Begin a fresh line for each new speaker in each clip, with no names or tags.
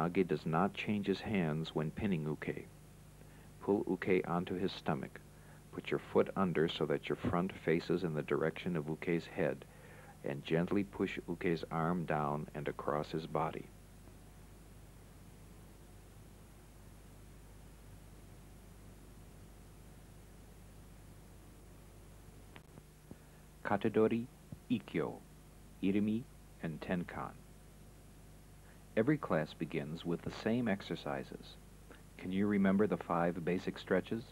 Nage does not change his hands when pinning uke. Pull uke onto his stomach. Put your foot under so that your front faces in the direction of uke's head, and gently push uke's arm down and across his body. Katadori, Ikkyo, Irimi, and Tenkan. Every class begins with the same exercises. Can you remember the five basic stretches?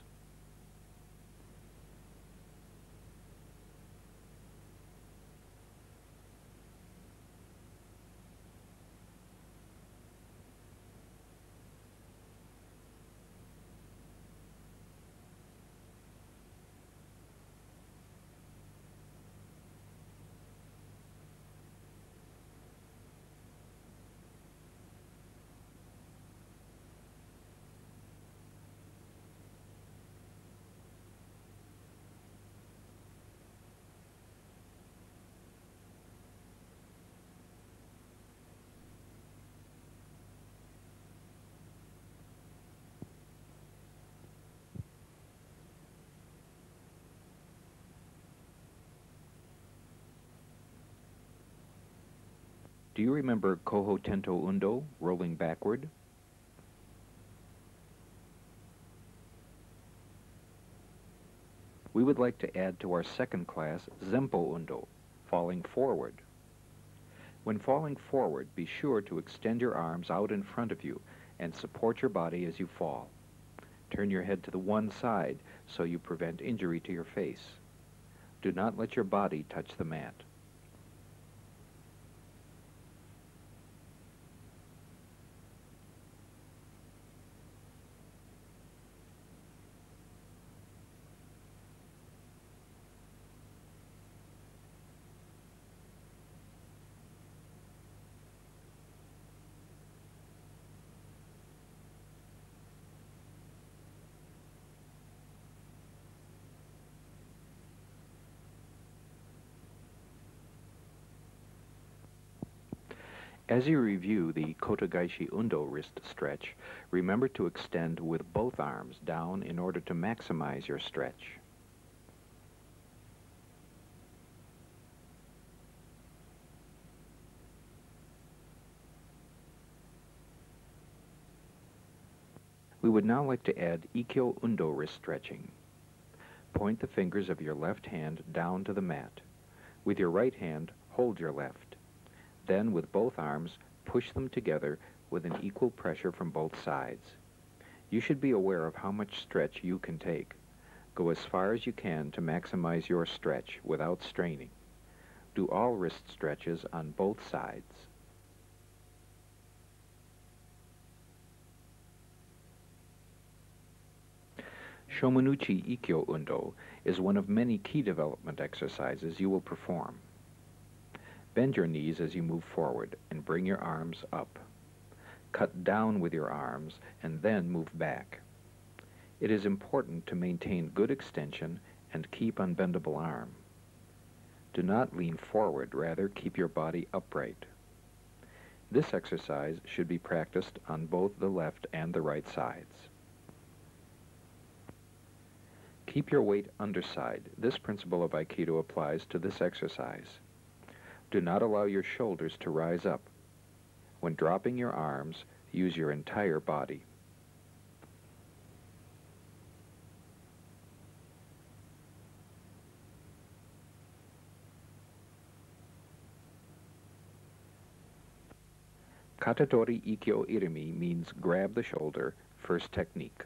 Do you remember Koho Tento Undo, rolling backward? We would like to add to our second class Zempo Undo, falling forward. When falling forward, be sure to extend your arms out in front of you and support your body as you fall. Turn your head to the one side so you prevent injury to your face. Do not let your body touch the mat. As you review the Kotegaeshi Undo wrist stretch, remember to extend with both arms down in order to maximize your stretch. We would now like to add Ikkyo Undo wrist stretching. Point the fingers of your left hand down to the mat. With your right hand, hold your left. Then, with both arms, push them together with an equal pressure from both sides. You should be aware of how much stretch you can take. Go as far as you can to maximize your stretch without straining. Do all wrist stretches on both sides. Shomenuchi Ikkyo Undo is one of many key development exercises you will perform. Bend your knees as you move forward and bring your arms up. Cut down with your arms and then move back. It is important to maintain good extension and keep unbendable arm. Do not lean forward, rather keep your body upright. This exercise should be practiced on both the left and the right sides. Keep your weight underside. This principle of Aikido applies to this exercise. Do not allow your shoulders to rise up. When dropping your arms, use your entire body. Katadori Ikkyo Irimi means grab the shoulder, first technique.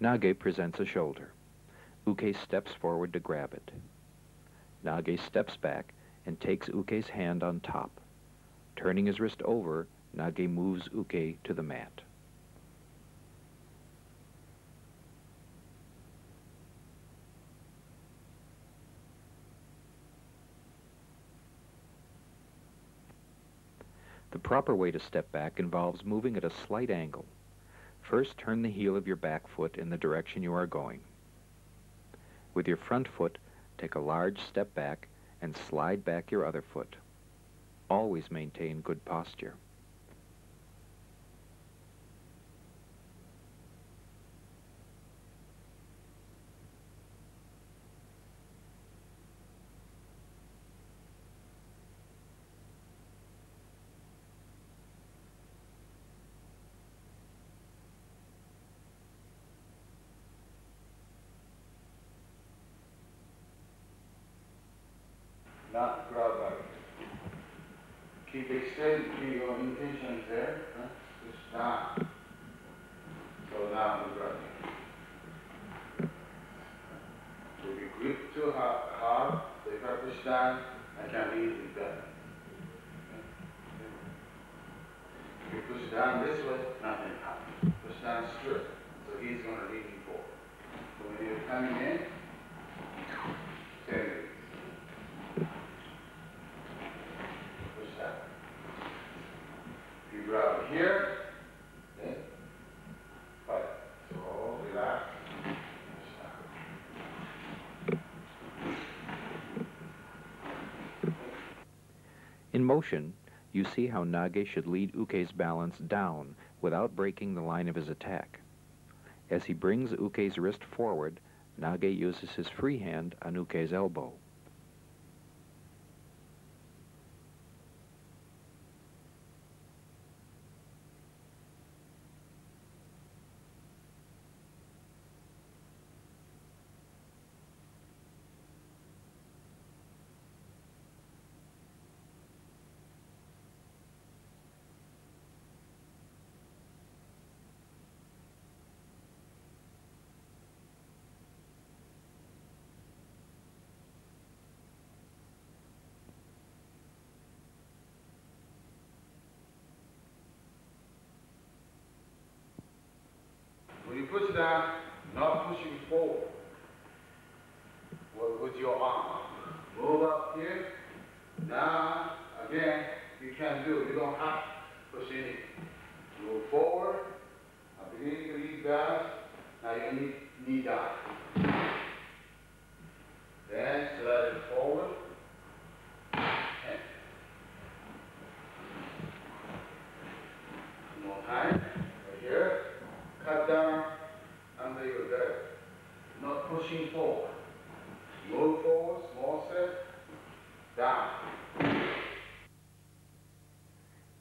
Nage presents a shoulder. Uke steps forward to grab it. Nage steps back and takes Uke's hand on top. Turning his wrist over, Nage moves Uke to the mat. The proper way to step back involves moving at a slight angle. First, turn the heel of your back foot in the direction you are going. With your front foot, take a large step back and slide back your other foot. Always maintain good posture.
Not grab back. Keep extend, keep your intention there, huh? Push down. So now we're grabbing. So if you grip too hard, hard, so if I can easily back. If you push down this way, nothing happens. Push down straight, so he's gonna lead you forward. So when you're coming in, ten push that. You grab here, okay? Fight. So relax. Push down.
In motion, you see how Nage should lead Uke's balance down without breaking the line of his attack. As he brings Uke's wrist forward, Nage uses his free hand on Uke's elbow.
Push down, not pushing forward with, with your arm. Move up here, Now, again, you can do it. You don't have to push any. Move forward, I'm beginning to lead back, now you need knee down. Then slide it forward, and one more time, right here cut down under your belt, not pushing forward. Move forward, small step, down.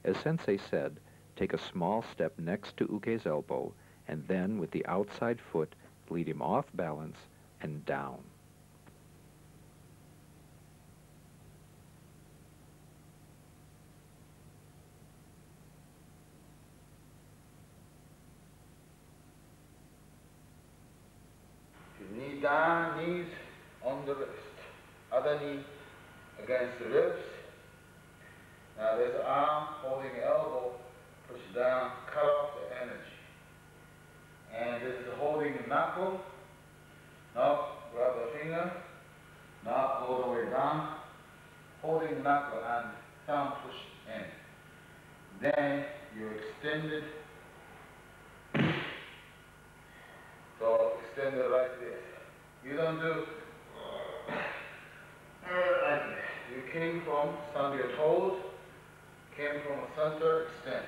As Sensei said, take a small step next to Uke's elbow and then with the outside foot lead him off balance and down.
Your knee down, knees on the wrist. Other knee against the ribs. Now there's arm holding elbow, push down, cut off the energy. And this is holding the knuckle. Now grab the finger, now all the way down, holding knuckle and thumb push in. Then you extend it. So extend it like this. You don't do. You came from some of your toes, came from a center, much.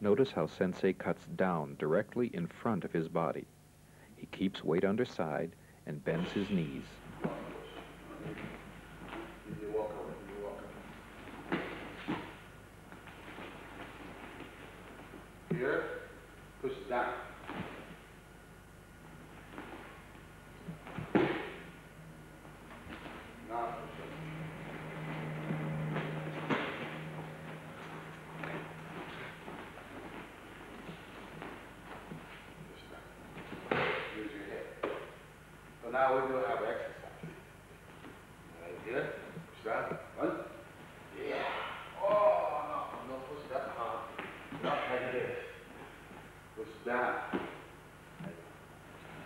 Notice how Sensei cuts down directly in front of his body. He keeps weight underside and bends his knees.
You walk away, you walk away. Here, push down. Now push up. Push down. Use your head. So now we will have exercise. Right here. Push that. One. Yeah. Oh, no. No, push that hard. Not like this. Push down.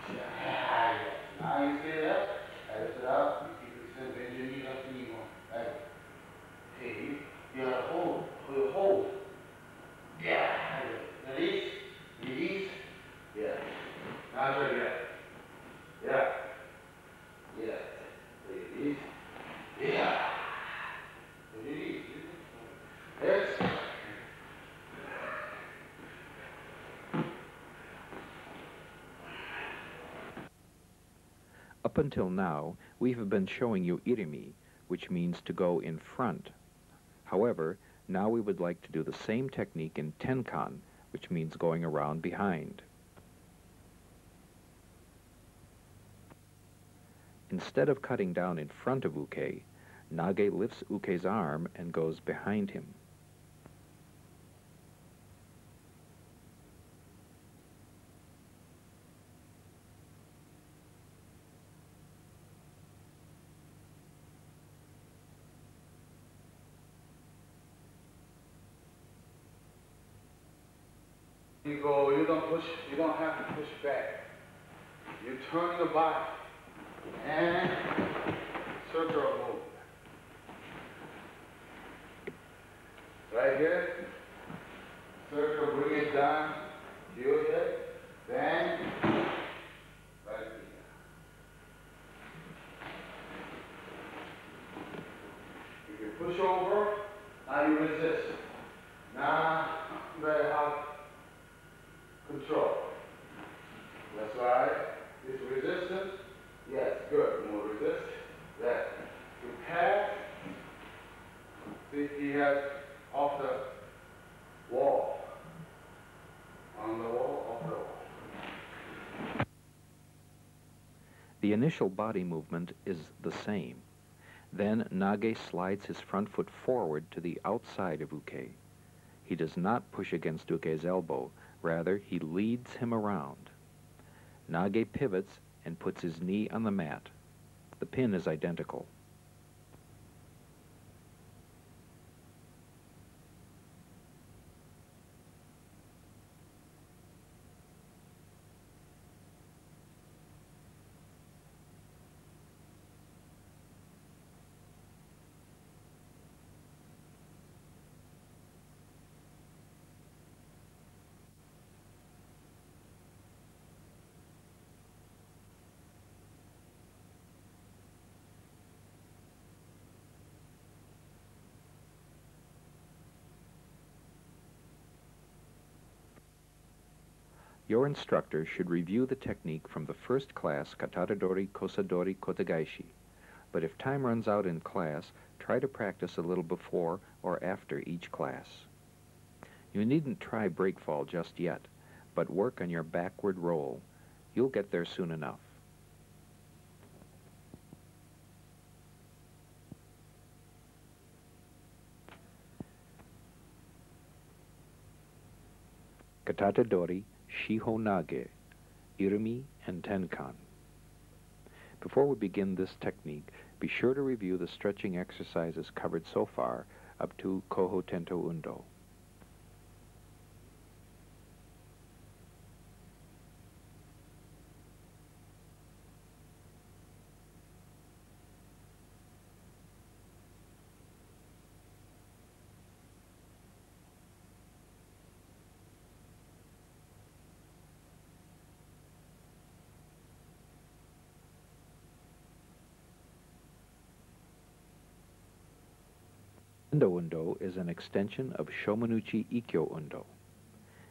Yeah. Now you see that? Exit it out. You keep it simple. Bend your knee up to you. Right. Hey, you, you gotta hold. You hold.
Up until now, we have been showing you irimi, which means to go in front. However, now we would like to do the same technique in tenkan, which means going around behind. Instead of cutting down in front of Uke, Nage lifts Uke's arm and goes behind him.
You go, you don't push, you don't have to push back. You turn your body and circle move. Right here, circle, bring it down, feel it, then right here. You push over, now you resist. Now, very have control. That's right. Is resistance? Yes, good. More resist. That. You pass. See, he has off the wall. On the wall, off the wall.
The initial body movement is the same. Then Nage slides his front foot forward to the outside of Uke. He does not push against Uke's elbow, rather he leads him around. Nage pivots and puts his knee on the mat. The pin is identical. Your instructor should review the technique from the first class, Katadori Kosadori Kotegaeshi. But if time runs out in class, try to practice a little before or after each class. You needn't try breakfall just yet, but work on your backward roll. You'll get there soon enough. Katadori Shiho Nage, Irimi, and Tenkan. Before we begin this technique, be sure to review the stretching exercises covered so far up to Koho Tento Undo. Zengo Undo is an extension of Shomenuchi Ikkyo Undo.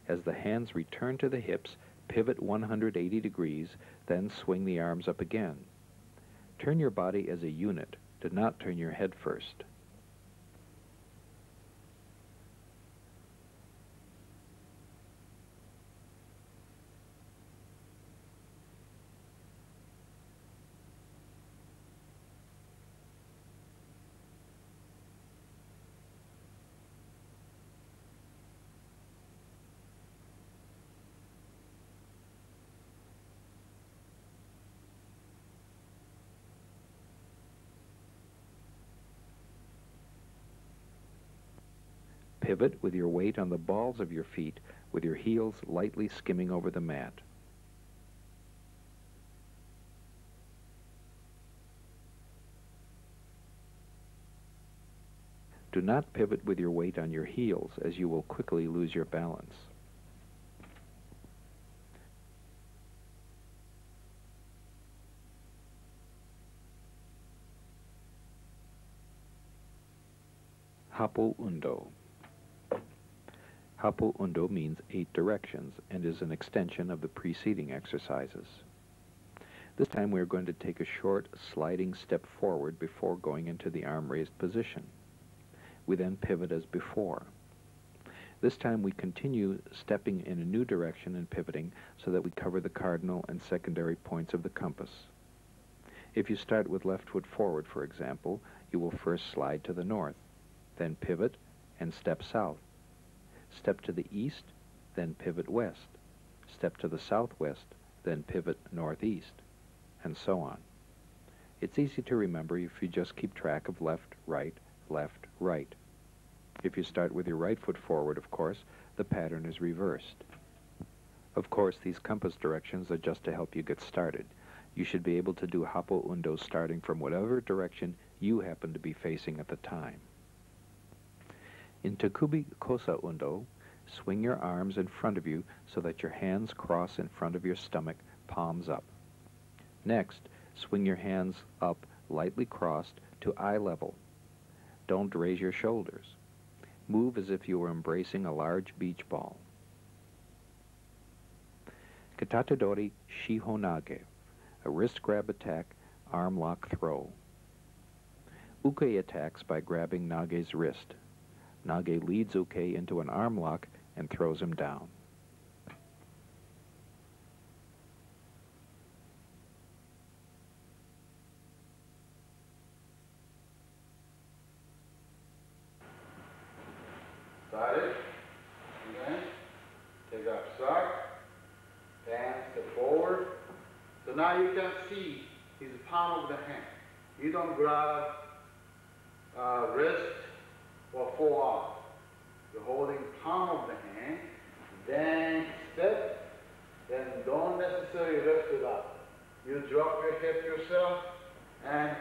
As the hands return to the hips, pivot 180 degrees, then swing the arms up again. Turn your body as a unit. Do not turn your head first. Pivot with your weight on the balls of your feet with your heels lightly skimming over the mat. Do not pivot with your weight on your heels as you will quickly lose your balance. Happo Undo. Happo Undo means eight directions and is an extension of the preceding exercises. This time we are going to take a short sliding step forward before going into the arm raised position. We then pivot as before. This time we continue stepping in a new direction and pivoting so that we cover the cardinal and secondary points of the compass. If you start with left foot forward, for example, you will first slide to the north, then pivot and step south. Step to the east, then pivot west. Step to the southwest, then pivot northeast, and so on. It's easy to remember if you just keep track of left, right, left, right. If you start with your right foot forward, of course, the pattern is reversed. Of course, these compass directions are just to help you get started. You should be able to do Happo Undo starting from whatever direction you happen to be facing at the time. In Tekubi Kosa Undo, swing your arms in front of you so that your hands cross in front of your stomach, palms up. Next, swing your hands up lightly crossed to eye level. Don't raise your shoulders. Move as if you were embracing a large beach ball. Katatedori Shihonage, a wrist grab attack, arm lock throw. Uke attacks by grabbing Nage's wrist. Nage leads Uke into an arm lock and throws him down.
Started. Okay. Take up sock. Hand step forward. So now you can see his palm of the hand. You don't grab uh, wrist or forearm. You're holding palm of the hand. Then step. Then don't necessarily lift it up. You drop your hip yourself and